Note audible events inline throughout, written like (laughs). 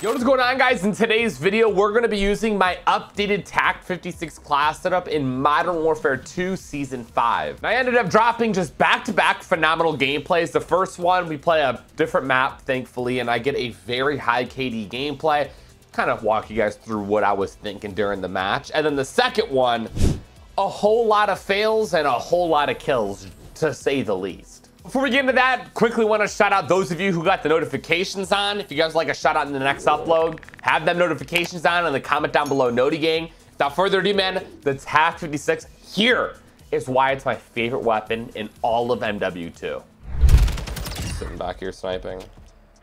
Yo, what's going on guys? In today's video, we're gonna be using my updated TAQ 56 class setup in Modern Warfare 2 Season 5. And I ended up dropping just back-to-back -back phenomenal gameplays. The first one, we play a different map, thankfully, and I get a very high KD gameplay. Kind of walk you guys through what I was thinking during the match. And then the second one, a whole lot of fails and a whole lot of kills, to say the least. Before we get into that, quickly want to shout out those of you who got the notifications on. If you guys like a shout out in the next upload, have them notifications on in the comment down below, Noti Gang. Without further ado, man, the TAQ 56 here is why it's my favorite weapon in all of MW2. Sitting back here sniping.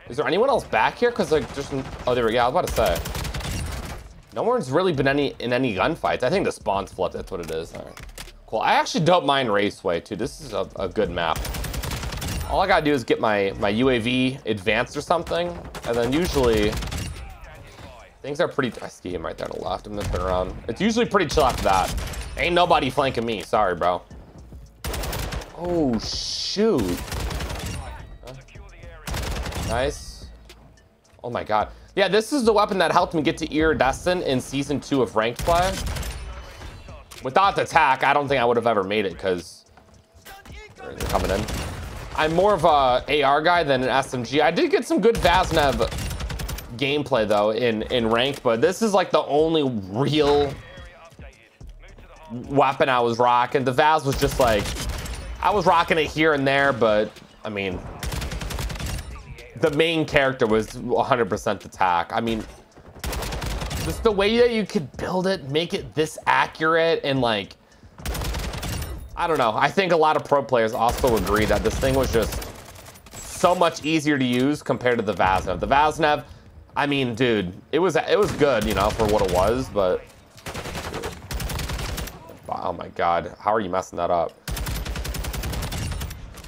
Is there anyone else back here? Because like, just oh, there we go. I was about to say. No one's really been any in any gunfights. I think the spawn's flipped. That's what it is. Right. Cool. I actually don't mind Raceway too. This is a, a good map. All I gotta do is get my, my UAV advanced or something, and then usually things are pretty, I see him right there on the left, I'm gonna turn around. It's usually pretty chill after that. Ain't nobody flanking me, sorry bro. Oh shoot. Nice. Oh my god. Yeah, this is the weapon that helped me get to Iridescent in season two of ranked play. Without the TAQ, I don't think I would have ever made it because they're coming in. I'm more of a AR guy than an SMG. I did get some good Vaznev gameplay though in in ranked, but this is like the only real weapon I was rocking. The Vaz was just like I was rocking it here and there, but I mean the main character was 100% attack. I mean just the way that you could build it, make it this accurate and like I don't know. I think a lot of pro players also agree that this thing was just so much easier to use compared to the Vaznev. The Vaznev, I mean, dude, it was it was good, you know, for what it was, but oh my god, how are you messing that up?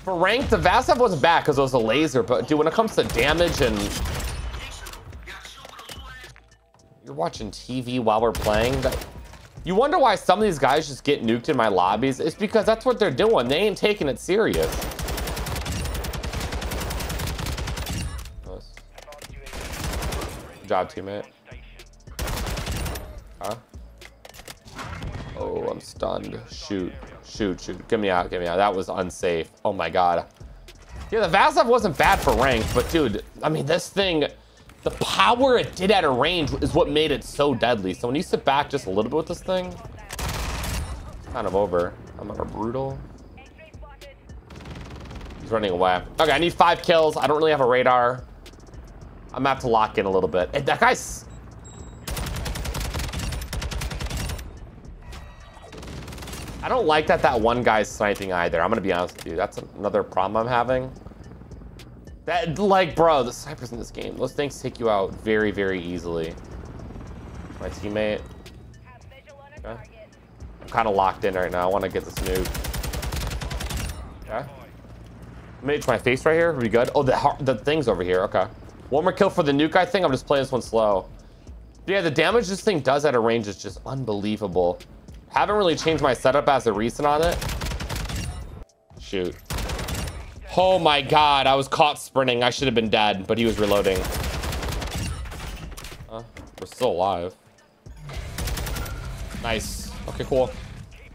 For rank, the Vaznev wasn't bad because it was a laser, but dude, when it comes to damage and you're watching TV while we're playing, that you wonder why some of these guys just get nuked in my lobbies? It's because that's what they're doing. They ain't taking it serious. Good job, teammate. Huh? Oh, I'm stunned. Shoot. Shoot, shoot. Get me out, get me out. That was unsafe. Oh my god. Yeah, the Vaznev wasn't bad for rank, but dude, I mean, this thing... The power it did at a range is what made it so deadly. So when you sit back just a little bit with this thing, kind of over. I'm on a brutal. He's running away. Okay, I need five kills. I don't really have a radar. I'm gonna have to lock in a little bit. that guy's... I don't like that that one guy's sniping either. I'm gonna be honest with you. That's another problem I'm having. That, like, bro, the snipers in this game, those things take you out very, very easily. My teammate. Okay. I'm kind of locked in right now. I want to get this nuke. Okay. Maybe my face right here. We good? Oh, the, the thing's over here. Okay. One more kill for the nuke, I think. I'm just playing this one slow. But yeah, the damage this thing does at a range is just unbelievable. Haven't really changed my setup as a recent on it. Shoot. Oh my god, I was caught sprinting. I should have been dead, but he was reloading. Uh, we're still alive. Nice. Okay, cool.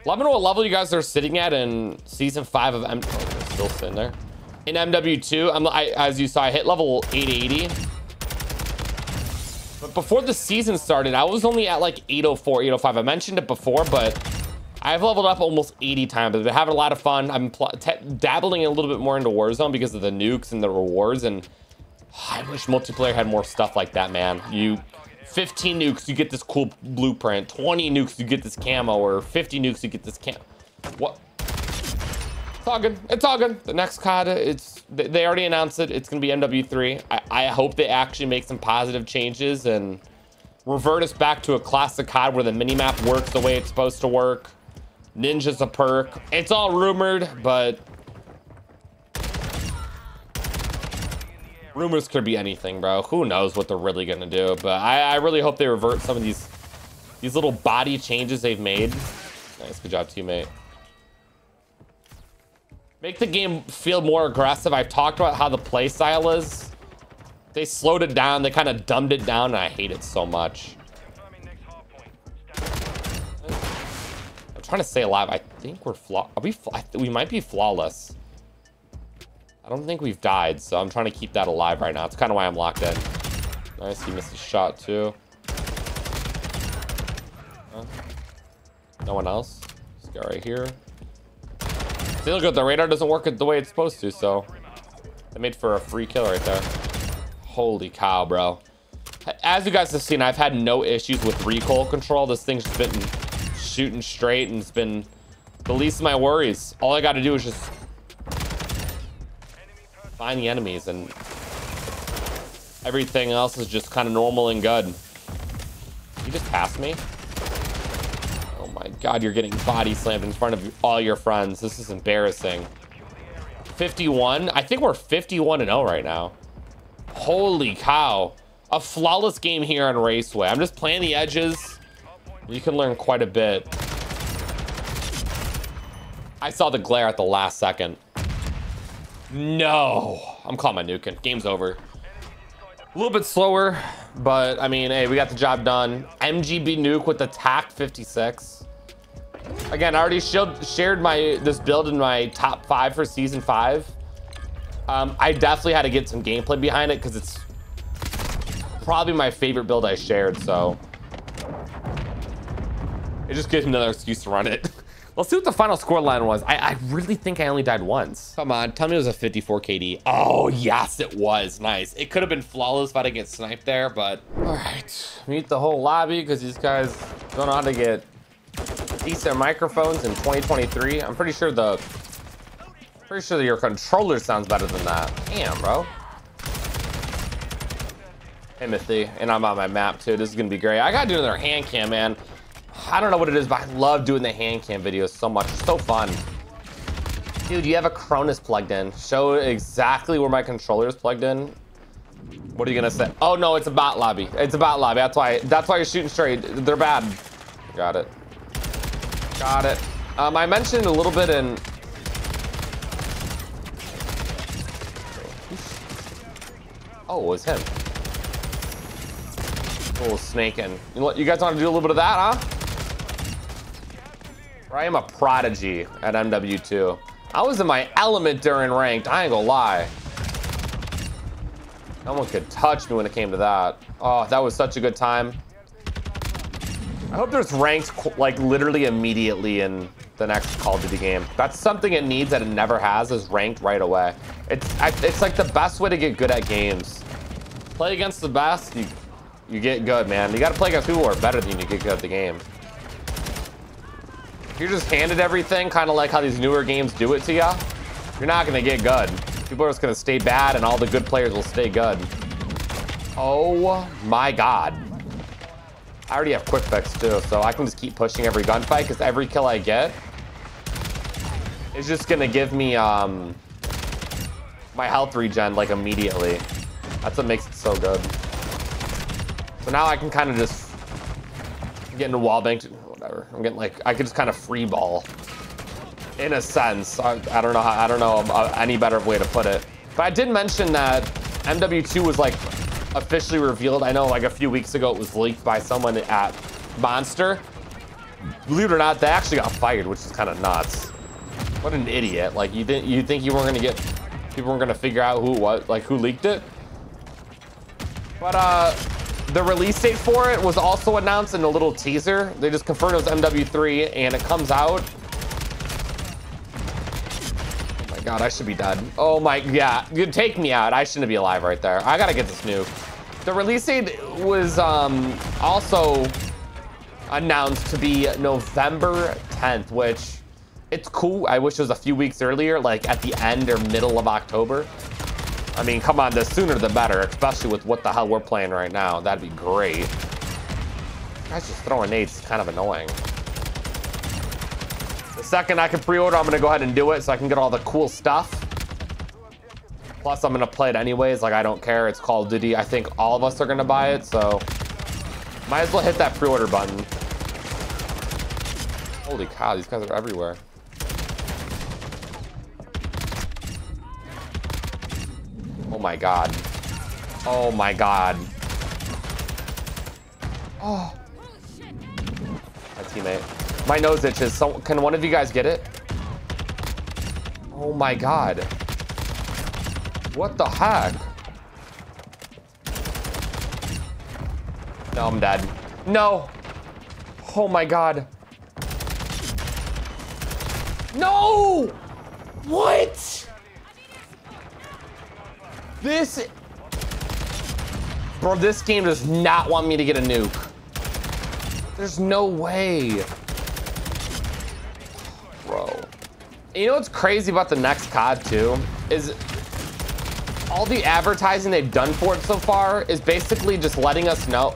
Let me know what level you guys are sitting at in season five of M. Oh, still sitting there. In MW2, I'm I, as you saw, I hit level 880. But before the season started, I was only at like 804, 805. I mentioned it before, but I've leveled up almost 80 times. I've been having a lot of fun. I'm dabbling a little bit more into Warzone because of the nukes and the rewards. And I wish multiplayer had more stuff like that, man. You 15 nukes, you get this cool blueprint. 20 nukes, you get this camo. Or 50 nukes, you get this camo. What? It's all good. It's all good. The next COD, it's they already announced it. It's going to be MW3. I, I hope they actually make some positive changes and revert us back to a classic COD where the minimap works the way it's supposed to work. Ninja's a perk. It's all rumored, but rumors could be anything, bro. Who knows what they're really gonna do? But I, I really hope they revert some of these these little body changes they've made. Nice, good job, teammate. Make the game feel more aggressive. I've talked about how the play style is. They slowed it down. They kind of dumbed it down, and I hate it so much. I'm trying to stay alive. I think we're flaw. Are we? we might be flawless. I don't think we've died, so I'm trying to keep that alive right now. It's kind of why I'm locked in. Nice, he missed a shot too. Huh? No one else. This guy right here. Look at the radar doesn't work the way it's supposed to, so I made for a free kill right there. Holy cow, bro. As you guys have seen, I've had no issues with recoil control. This thing's been shooting straight and it's been the least of my worries. All I got to do is just find the enemies and everything else is just kind of normal and good. You just passed me? Oh my god, you're getting body slammed in front of all your friends. This is embarrassing. 51? I think we're 51 and 0 right now. Holy cow. A flawless game here on Raceway. I'm just playing the edges. You can learn quite a bit. I saw the glare at the last second. No. I'm calling my nuking. Game's over. A little bit slower, but I mean, hey, we got the job done. MGB nuke with TAQ 56. Again, I already shared my this build in my top five for season five. Um, I definitely had to get some gameplay behind it because it's probably my favorite build I shared. So it just gives me another excuse to run it. (laughs) Let's see what the final score line was. I, I, really think I only died once. Come on, tell me it was a 54 KD. Oh, yes, it was. Nice. It could have been flawless if I didn't get sniped there, but... All right, mute the whole lobby because these guys don't know how to get decent microphones in 2023. I'm pretty sure the... Pretty sure that your controller sounds better than that. Damn, bro. Timothy, and I'm on my map too. This is gonna be great. I gotta do another hand cam, man. I don't know what it is, but I love doing the hand cam videos so much. It's so fun. Dude, you have a Cronus plugged in. Show exactly where my controller is plugged in. What are you gonna say? Oh no, it's a bot lobby. It's a bot lobby. That's why. That's why you're shooting straight. They're bad. Got it. Got it. Um, I mentioned a little bit in. Oh, it was him. Little snaking. You, know you guys want to do a little bit of that, huh? I am a prodigy at MW2. I was in my element during ranked. I ain't gonna lie. No one could touch me when it came to that. Oh, that was such a good time. I hope there's ranked like literally immediately in the next Call of Duty game. That's something it needs that it never has is ranked right away. It's it's like the best way to get good at games. Play against the best, you you get good, man. You got to play against people who are better than you to get good at the game. You're just handed everything, kind of like how these newer games do it to you, you're not going to get good. People are just going to stay bad, and all the good players will stay good. Oh my god. I already have quick fix too, so I can just keep pushing every gunfight, because every kill I get is just going to give me um, my health regen, like, immediately. That's what makes it so good. So now I can kind of just get into wall bank whatever. I'm getting like, I could just kind of free ball in a sense. I, I don't know I don't know any better way to put it. But I did mention that MW2 was like officially revealed. I know like a few weeks ago it was leaked by someone at Monster. Believe it or not, they actually got fired, which is kind of nuts. What an idiot. Like you think you think you weren't gonna get people weren't gonna figure out who what like who leaked it? But uh the release date for it was also announced in a little teaser. They just confirmed it was MW3 and it comes out. Oh my God, I should be dead. Oh my, yeah, you take me out. I shouldn't be alive right there. I gotta get this nuke. The release date was um, also announced to be November 10th, which it's cool. I wish it was a few weeks earlier, like at the end or middle of October. I mean, come on, the sooner the better, especially with what the hell we're playing right now. That'd be great. Guys just throwing nades is kind of annoying. The second I can pre-order, I'm gonna go ahead and do it so I can get all the cool stuff. Plus, I'm gonna play it anyways. Like, I don't care. It's Call of Duty. I think all of us are gonna buy it, so might as well hit that pre-order button. Holy cow, these guys are everywhere. My god. Oh my god. Oh. My teammate. My nose itches. So, can one of you guys get it? Oh my god. What the heck? No, I'm dead. No. Oh my god. No! What? This... Bro, this game does not want me to get a nuke. There's no way. Bro. You know what's crazy about the next COD too? Is all the advertising they've done for it so far is basically just letting us know.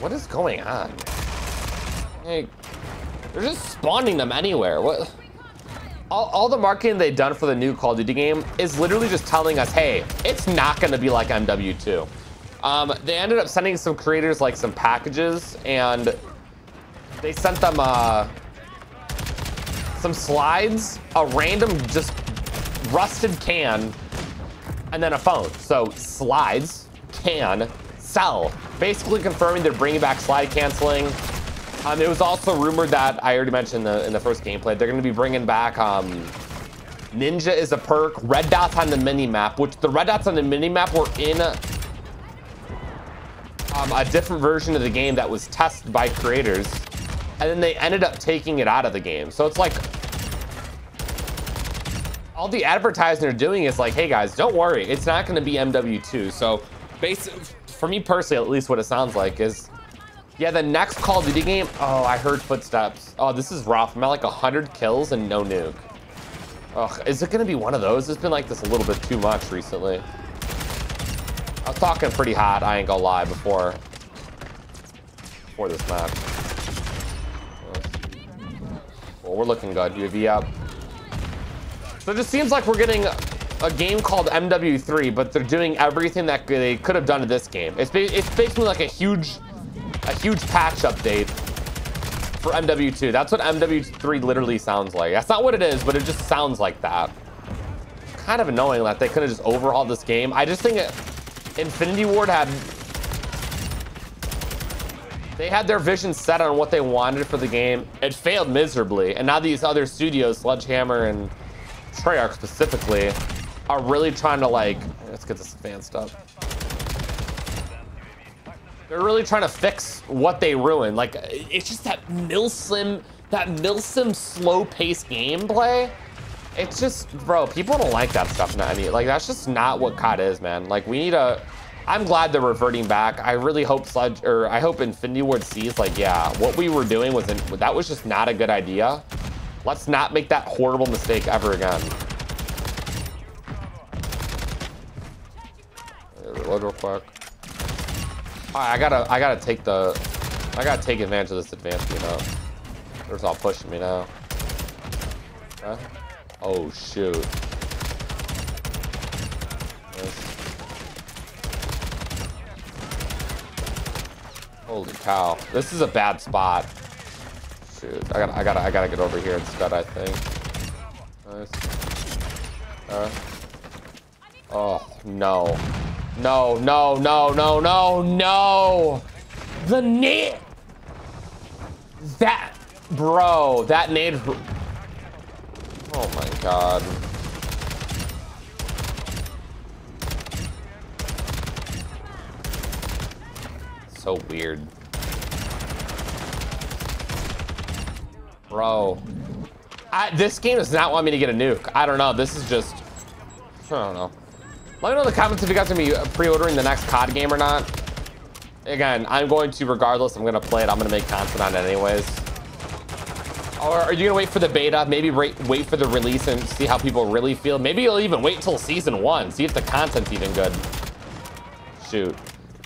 What is going on? Hey, they're just spawning them anywhere. What? All, all, the marketing they've done for the new Call of Duty game is literally just telling us, hey, it's not going to be like MW2. Um, they ended up sending some creators like some packages and they sent them uh, some slides, a random just rusted can, and then a phone. So slides, can, sell. Basically confirming they're bringing back slide canceling. Um, it was also rumored that, I already mentioned in the, in the first gameplay, they're going to be bringing back um, Ninja is a perk, red dots on the mini map, which the red dots on the mini map were in um, a different version of the game that was tested by creators. And then they ended up taking it out of the game. So it's like, all the advertising they're doing is like, hey guys, don't worry, it's not going to be MW2. So basically, for me personally, at least what it sounds like is, yeah, the next Call of Duty game, oh, I heard footsteps. Oh, this is rough. I'm at like 100 kills and no nuke. Ugh, is it to be one of those? It's been like this a little bit too much recently. I was talking pretty hot, I ain't gonna lie, before, before this map. Well, we're looking good. UAV up. So it just seems like we're getting a game called MW3, but they're doing everything that they could have done to this game. It's, it's basically like a huge, a huge patch update for MW2. That's what MW3 literally sounds like. That's not what it is, but it just sounds like that. Kind of annoying that they could have just overhauled this game. I just think it, Infinity Ward had... They had their vision set on what they wanted for the game. It failed miserably. And now these other studios, Sledgehammer and Treyarch specifically, are really trying to like... Let's get this advanced up. They're really trying to fix what they ruined. Like, it's just that milsim, that milsim slow-paced gameplay it's just, bro, people don't like that stuff. I mean, like, that's just not what COD is, man. Like, we need a... I'm glad they're reverting back. I really hope Sledge, or I hope Infinity Ward sees, like, yeah, what we were doing was, in, that was just not a good idea. Let's not make that horrible mistake ever again. Reload real quick. I gotta, I gotta take the, I gotta take advantage of this advance, you know. They're all pushing me now. Okay. Oh, shoot. Holy cow. This is a bad spot. Shoot. I gotta I gotta I gotta get over here instead, I think. Nice. Uh. Oh no. No, no, no, no, no, no! The nade That bro, that nade Oh my god. So weird. Bro. I, this game does not want me to get a nuke. I don't know. This is just... I don't know. Let me know in the comments if you guys are going to be pre-ordering the next COD game or not. Again, I'm going to, regardless, I'm going to play it. I'm going to make content on it anyways. Or are you gonna wait for the beta? Maybe wait, for the release and see how people really feel. Maybe you'll even wait till season one, see if the content's even good. Shoot.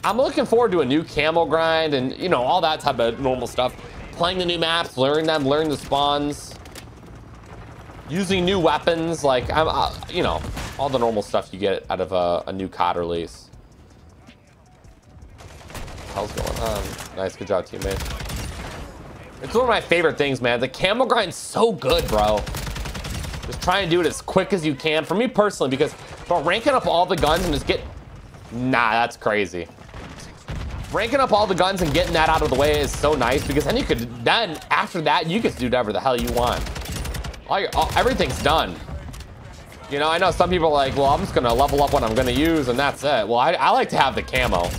I'm looking forward to a new camo grind and, you know, all that type of normal stuff. Playing the new maps, learning them, learning the spawns. Using new weapons, like, I'm, uh, you know, all the normal stuff you get out of a, a new COD release. How's going on? Um, nice, good job, teammate. It's one of my favorite things, man. The camo grind's so good, bro. Just try and do it as quick as you can. For me personally, because But ranking up all the guns and just get... Nah, that's crazy. Ranking up all the guns and getting that out of the way is so nice because then you could... Then, after that, you could do whatever the hell you want. All your, all, everything's done. You know, I know some people are like, well, I'm just to level up what I'm to use and that's it. Well, I, I like to have the camo.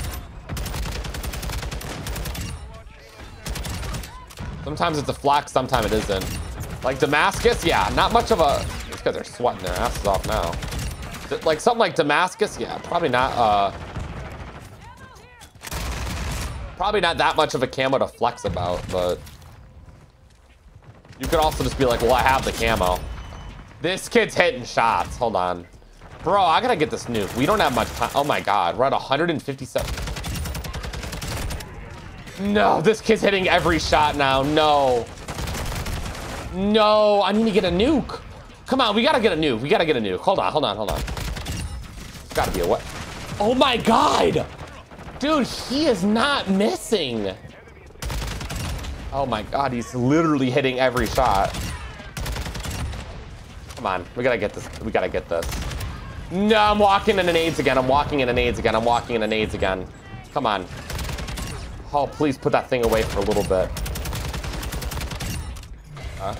Sometimes it's a flex, sometimes it isn't. Like Damascus, yeah, not much of a... These guys are sweating their asses off now. Like something like Damascus, yeah, probably not, uh... Probably not that much of a camo to flex about, but... You could also just be like, well, I have the camo. This kid's hitting shots. Hold on. Bro, I gotta get this nuke. We don't have much time. Oh my god, we're at 157. No, this kid's hitting every shot now. No. No, I need to get a nuke. Come on, we gotta get a nuke. We gotta get a nuke. Hold on, hold on, hold on. It's gotta be a what? Oh my god! Dude, he is not missing. Oh my god, he's literally hitting every shot. Come on, we gotta get this. We gotta get this. No, I'm walking in an AIDS again. I'm walking in an AIDS again. I'm walking in an AIDS again. Come on. Oh, please put that thing away for a little bit. Huh?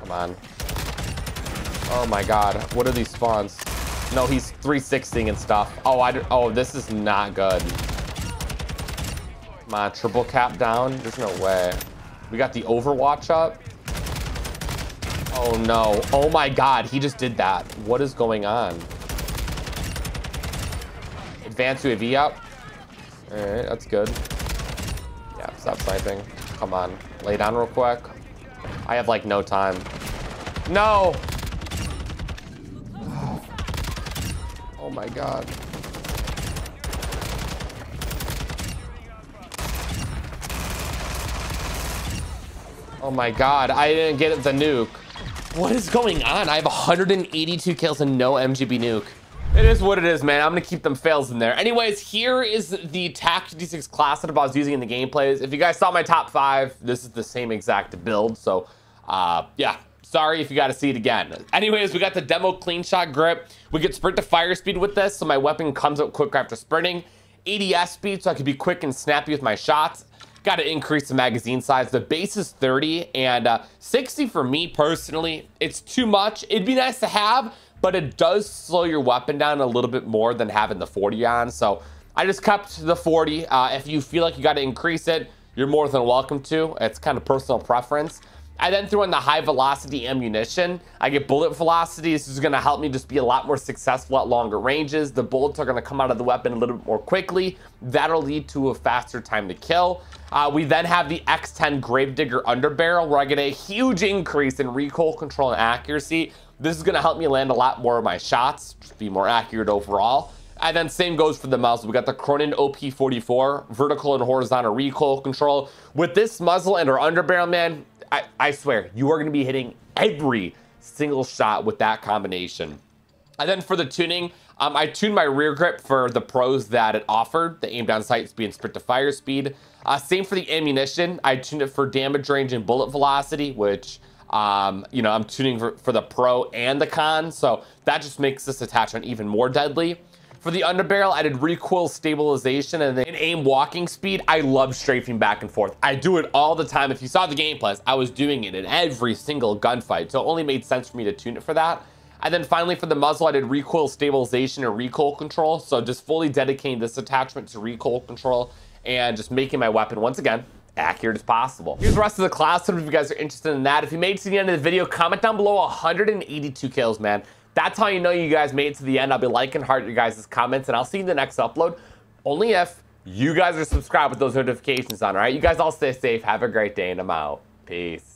Come on. Oh my god. What are these spawns? No, he's 360 and stuff. Oh, I oh, this is not good. On, triple cap down. There's no way. We got the Overwatch up. Oh no. Oh my god, he just did that. What is going on? Advanced UAV up. Alright, that's good. Yeah, stop sniping. Come on. Lay down real quick. I have like no time. No! Oh my god. Oh my god, I didn't get the nuke. What is going on? I have 182 kills and no MGB nuke. It is what it is, man. I'm gonna keep them fails in there. Anyways, here is the TAQ 56 class that I was using in the gameplays. If you guys saw my top five, this is the same exact build. So, uh, yeah, sorry if you got to see it again. Anyways, we got the demo clean shot grip. We get sprint to fire speed with this, so my weapon comes up quicker after sprinting. ADS speed, so I can be quick and snappy with my shots. Got to increase the magazine size. The base is 30 and uh, 60 for me personally. It's too much. It'd be nice to have, but it does slow your weapon down a little bit more than having the 40 on. So I just kept the 40. Uh, if you feel like you got to increase it, you're more than welcome to. It's kind of personal preference. I then threw in the high velocity ammunition. I get bullet velocity. This is going to help me just be a lot more successful at longer ranges. The bullets are going to come out of the weapon a little bit more quickly. That'll lead to a faster time to kill. Uh, we then have the X10 Gravedigger Underbarrel where I get a huge increase in recoil control and accuracy. This is going to help me land a lot more of my shots, just be more accurate overall. And then same goes for the muzzle. We got the Cronen OP44, vertical and horizontal recoil control. With this muzzle and our underbarrel, man, I, I swear, you are going to be hitting every single shot with that combination. And then for the tuning, um, I tuned my rear grip for the pros that it offered, the aim down sight speed and sprint to fire speed. Uh, same for the ammunition. I tuned it for damage range and bullet velocity, which, um, you know, I'm tuning for, for the pro and the con. So that just makes this attachment even more deadly. For the underbarrel, I did recoil stabilization and then aim walking speed. I love strafing back and forth. I do it all the time. If you saw the gameplays, I was doing it in every single gunfight. So it only made sense for me to tune it for that. And then finally for the muzzle, I did recoil stabilization and recoil control. So just fully dedicating this attachment to recoil control and just making my weapon, once again, accurate as possible. Here's the rest of the class if you guys are interested in that. If you made it to the end of the video, comment down below 182 kills, man. That's how you know you guys made it to the end. I'll be liking heart your guys' comments, and I'll see you in the next upload. Only if you guys are subscribed with those notifications on, all right? You guys all stay safe. Have a great day, and I'm out. Peace.